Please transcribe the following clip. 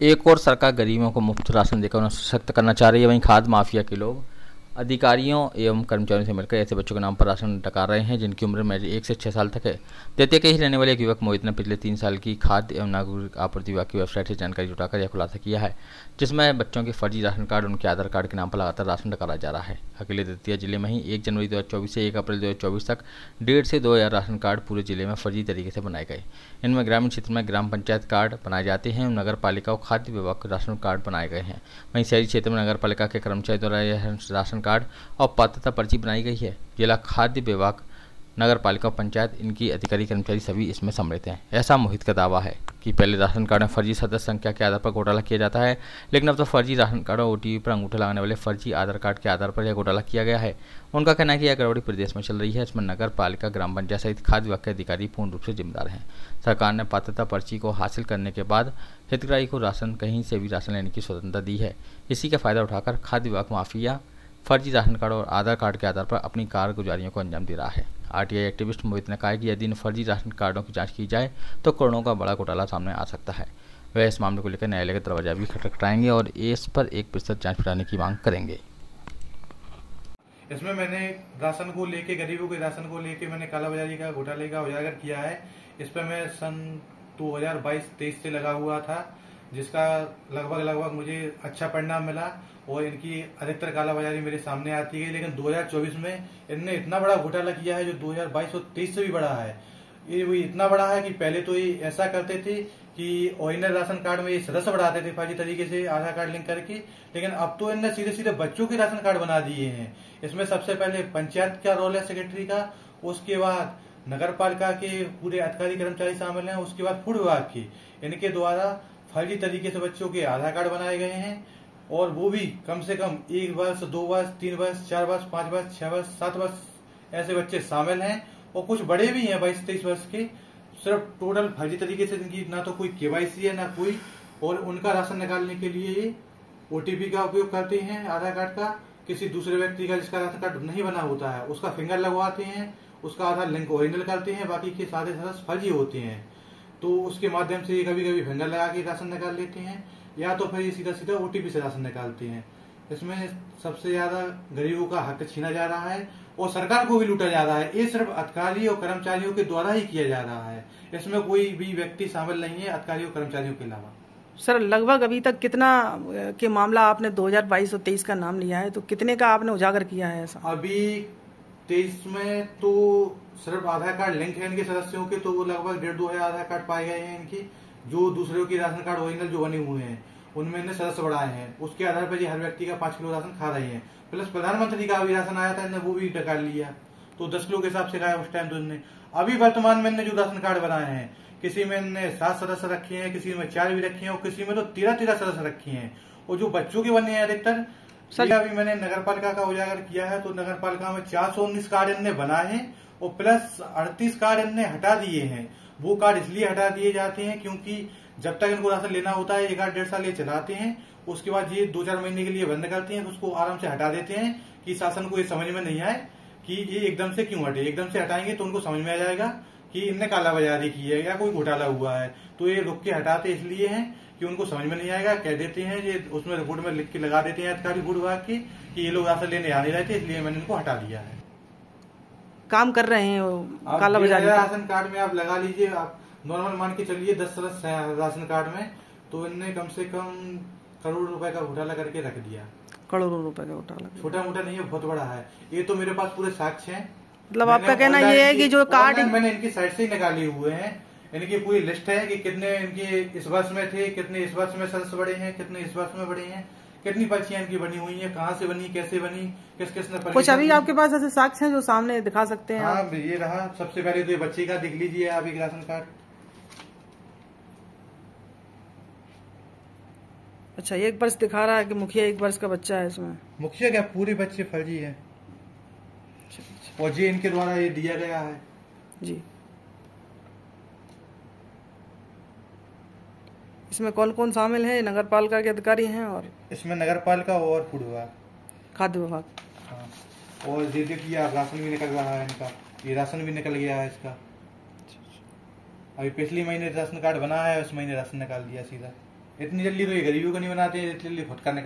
एक और सरकार गरीबों को मुफ़्त राशन देकर उन्हें सशक्त करना चाह रही है, वहीं खाद माफिया के लोग। अधिकारियों एवं कर्मचारियों से मिलकर ऐसे बच्चों के नाम पर राशन डकार रहे हैं, जिनकी उम्र में एक से छः साल तक है। देते के ही रहने वाले एक युवक मोहित ने पिछले तीन साल की खाद्य एवं नागरिक आपूर्ति विभाग की वेबसाइट से जानकारी जुटाकर यह खुलासा किया है, जिसमें बच्चों के फर्जी राशन कार्ड, उनके आधार कार्ड के नाम पर लगातार राशन डकारा जा रहा है। अकेले दतिया ज़िले में ही एक जनवरी दो हज़ार चौबीस से एक अप्रैल दो हज़ार चौबीस तक डेढ़ से दो हज़ार राशन कार्ड पूरे ज़िले में फर्जी तरीके से बनाए गए। इनमें ग्रामीण क्षेत्र में ग्राम पंचायत कार्ड बनाए जाते हैं, नगर पालिका और खाद्य विभाग के राशन कार्ड बनाए गए हैं। वहीं शहरी क्षेत्र में नगर पालिका के कर्मचारी द्वारा यह राशन कार्ड और पात्रता पर्ची बनाई गई है। जिला खाद्य विभाग नगर पालिका पंचायत इनकी अधिकारी कर्मचारी सभी इसमें सम्मिलित हैं। ऐसा मोहित का दावा है कि पहले राशन कार्ड में फर्जी सदस्य संख्या के आधार पर घोटाला किया जाता है, लेकिन अब तो फर्जी राशन कार्ड और ओ पर अंगूठा लगाने वाले फर्जी आधार कार्ड के आधार पर यह घोटाला किया गया है। उनका कहना है कि यह गड़बड़ी प्रदेश में चल रही है इसमें नगर पालिका ग्राम पंचायत सहित खाद्य विभाग के अधिकारी पूर्ण रूप से जिम्मेदार हैं। सरकार ने पात्रता पर्ची को हासिल करने के बाद हितग्राही को राशन, कहीं से भी राशन लेने की स्वतंत्रता दी है। इसी का फ़ायदा उठाकर खाद्य विभाग, माफिया फर्जी राशन कार्ड और आधार कार्ड के आधार पर अपनी कारगुजारियों को अंजाम दे रहा है। आरटीआई एक्टिविस्ट मोहित ने कहा कि यदि इन फर्जी राशन कार्डों की जाँच की जाए तो करोड़ों का बड़ा घोटाला सामने आ सकता है। वह इस मामले को लेकर न्यायालय का दरवाज़ा भी खटखटाएँगे और इस पर एक प्रतिशत जाँच फिराने की मांग करेंगे। इसमें मैंने राशन को लेके, गरीबों के राशन को लेके मैंने कालाबाजारी का घोटाले का उजागर किया है। इस पर मैं सन 2022-23 से लगा हुआ था। जिसका लगभग लगभग मुझे अच्छा परिणाम मिला और इनकी अधिकतर कालाबाजारी मेरे सामने आती गई, लेकिन 2024 में इनने इतना बड़ा घोटाला किया है जो 2022 और 23 से भी बड़ा है। ये वो इतना बड़ा है कि पहले तो ये ऐसा करते थे कि ओरिजिनल राशन कार्ड में ये सदस्य बढ़ाते थे फर्जी तरीके से आधार कार्ड लिंक करके, लेकिन अब तो इनने सीधे सीधे बच्चों के राशन कार्ड बना दिए हैं। इसमें सबसे पहले पंचायत का रोल है सेक्रेटरी का, उसके बाद नगर पालिका के पूरे अधिकारी कर्मचारी शामिल हैं, उसके बाद फ़ूड विभाग के। इनके द्वारा फर्जी तरीके से बच्चों के आधार कार्ड बनाए गए हैं और वो भी कम से कम एक वर्ष, दो वर्ष, तीन वर्ष, चार वर्ष, पाँच वर्ष, छह वर्ष, सात वर्ष ऐसे बच्चे शामिल हैं और कुछ बड़े भी हैं बाईस, तेईस वर्ष के। सिर्फ़ टोटल फर्जी तरीके से इनकी ना तो कोई केवाईसी है, ना कोई, और उनका राशन निकालने के लिए ओटीपी का उपयोग करते हैं, आधार कार्ड का। किसी दूसरे व्यक्ति का जिसका राशन कार्ड नहीं बना होता है, उसका फिंगर लगवाते हैं, उसका आधार लिंक ओरिजिनल करते हैं, बाकी के सारे सदस्य फर्जी होते हैं। तो उसके माध्यम से कभी कभी फिंगर लगा के राशन निकाल लेते हैं या तो फिर ये सीधा सीधा ओटीपी से राशन निकालते हैं। इसमें सबसे ज़्यादा गरीबों का हक छीना जा रहा है और सरकार को भी लूटा जा रहा है। ये सिर्फ़ अधिकारी और कर्मचारियों के द्वारा ही किया जा रहा है। इसमें कोई भी व्यक्ति शामिल नहीं है अधिकारियों कर्मचारियों के अलावा। सर लगभग अभी तक कितना के मामला आपने 2022 और 23 का नाम लिया है तो कितने का आपने उजागर किया है ऐसा? अभी तेईस में तो सिर्फ़ आधार कार्ड लिंक है इनके सदस्यों के तो वो लगभग डेढ़ दो हज़ार आधार कार्ड पाए गए हैं इनकी, जो दूसरे की राशन कार्ड ओरिजिनल जो बने हुए हैं, उनमें इन्हें सदस्य बढ़ाए हैं। उसके आधार पर हर व्यक्ति का पाँच किलो राशन खा रहे हैं। प्लस प्रधानमंत्री का भी राशन आया था इन्हें वो भी टका लिया। तो दस किलो के हिसाब से खाया उस टाइम तो इनने। अभी वर्तमान में इनने जो राशन कार्ड बनाए हैं, किसी में इनने सात सदस्य रखे हैं, किसी में चार भी रखे हैं, और किसी में तो तेरह तेरह सदस्य रखे हैं। और जो बच्चों के बने हैं अधिकतर सर अभी मैंने नगर पालिका का उजागर किया है तो नगर पालिका में चार सौ उन्नीस कार्ड इनने बनाए हैं और प्लस अड़तीस कार्ड इनने हटा दिए हैं। वो कार्ड इसलिए हटा दिए जाते हैं क्योंकि जब तक इनको राशन लेना होता है, एक आठ डेढ़ साल ये चलाते हैं, उसके बाद ये दो चार महीने के लिए बंद करते हैं उसको आराम से हटा देते हैं कि शासन को ये समझ में नहीं आए कि ये एकदम से क्यों हटे। एकदम से हटाएँगे तो उनको समझ में आ जाएगा कि इनने कालाबाजारी की है या कोई घोटाला हुआ है। तो ये रुक के हटाते इसलिए हैं कि उनको समझ में नहीं आएगा कह देते हैं ये उसमें रिपोर्ट में लिख के लगा देते हैं अधिकारी फ़ूड विभाग की कि ये लोग राशन लेने आ नहीं रहे थे इसलिए मैंने इनको हटा दिया है। काम कर रहे हैं काला बाजारी। राशन कार्ड में आप लगा लीजिए आप नॉर्मल मान के चलिए दस सदस्य है राशन कार्ड में तो इनने कम से कम करोड़ रुपए का घोटाला करके रख दिया। करोड़ों रुपए का घोटाला छोटा मोटा नहीं है बहुत बड़ा है। ये तो मेरे पास पूरे साक्ष्य हैं। मतलब आपका कहना ये है कि जो कार्ड मैंने इनकी साइड से ही निकाले हुए हैं। इनकी पूरी लिस्ट है कि कितने इनके इस वर्ष में थे कितने इस वर्ष में सदस्य बड़े हैं कितने इस वर्ष में बड़े हैं कितनी पर्चियाँ इनकी बनी हुई हैं कहाँ से बनी कैसे बनी किस किस ने कुछ अभी आपके पास ऐसे साक्ष्य हैं जो सामने दिखा सकते हैं हाँ ये रहा सबसे पहले तो ये बच्चे का देख लीजिए आप एक राशन कार्ड। अच्छा एक वर्ष दिखा रहा है कि मुखिया एक वर्ष का बच्चा है इसमें। मुखिया क्या पूरे बच्चे फर्जी है? और जी इनके द्वारा ये दिया गया है। जी। इसमें कौन कौन शामिल है? नगर पालिका के अधिकारी हैं और इसमें नगर पालिका और फ़ूड विभाग। खाद्य विभाग। हाँ। और ये देखिए राशन भी निकल रहा है इनका। ये राशन भी निकल गया है इसका। अभी पिछले महीने राशन कार्ड बना है उस महीने राशन निकाल दिया सीधा। इतनी जल्दी तो ये गरीबों को नहीं बनाते इतनी जल्दी फुटका निकाल